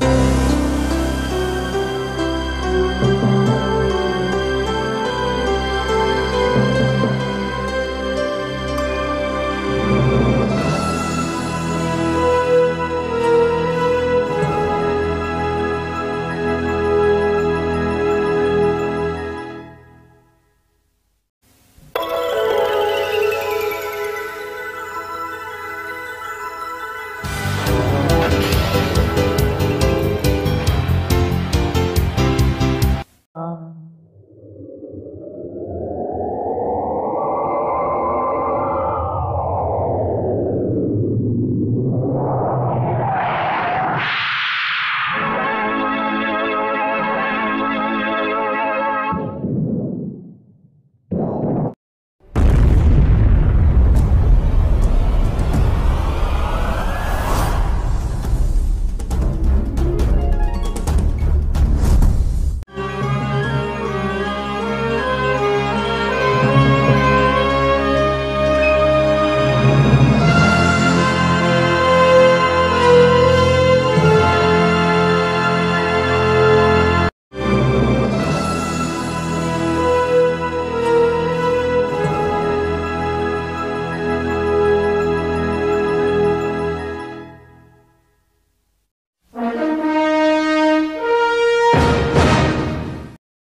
you.